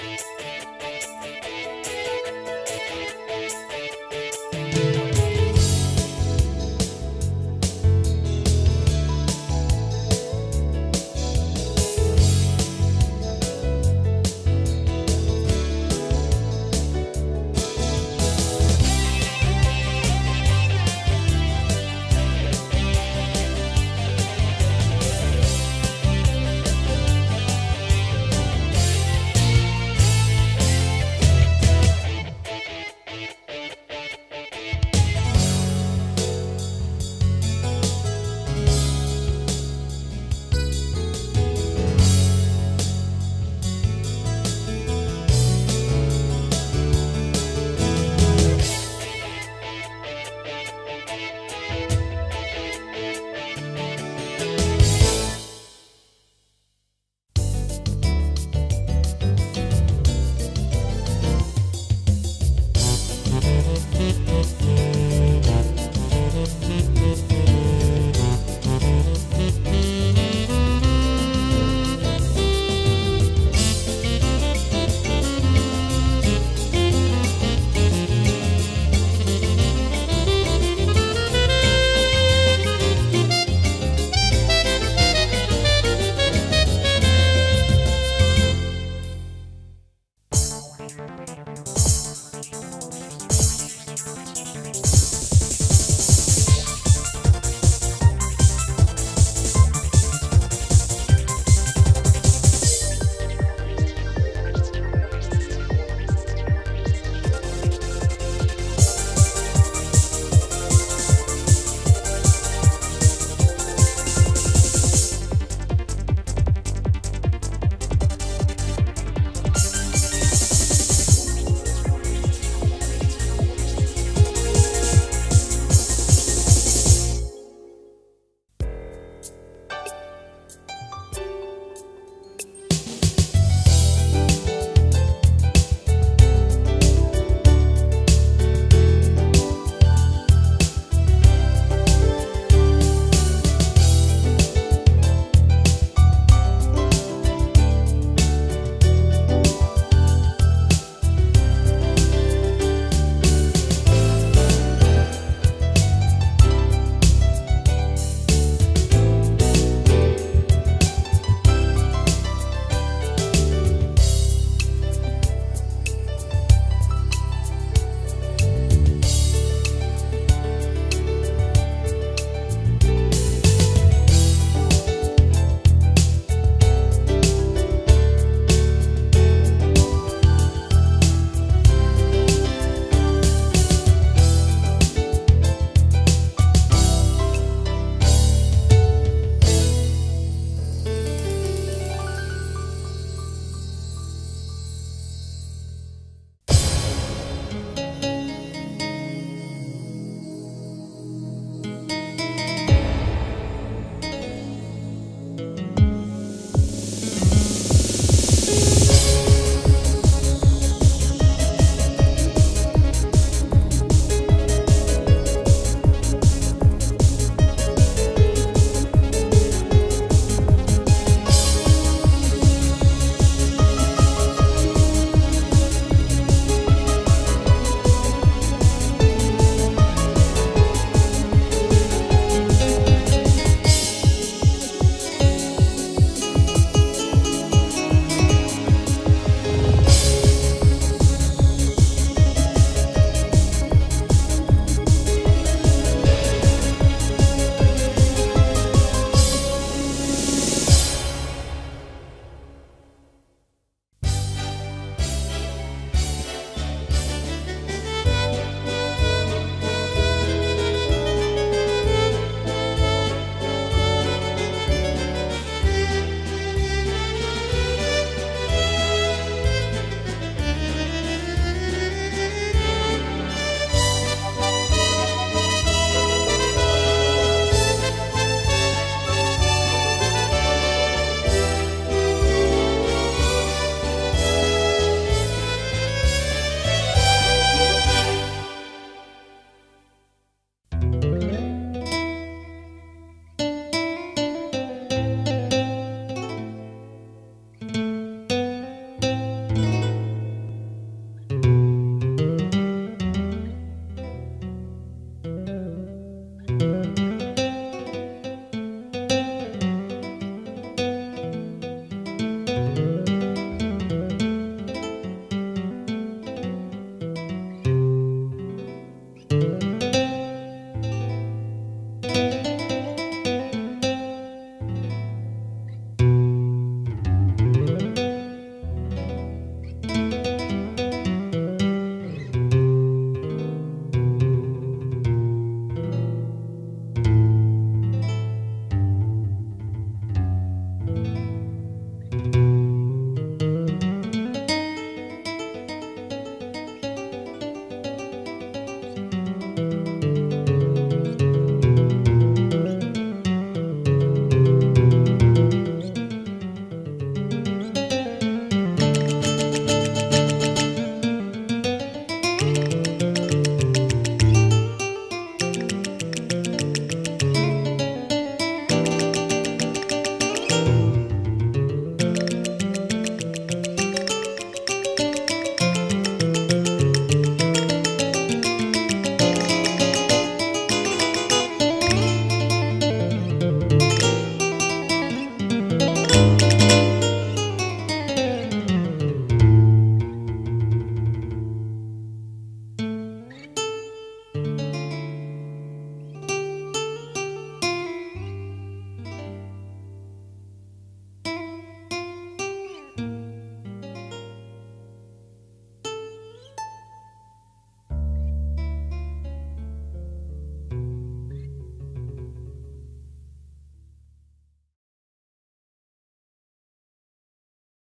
Bye.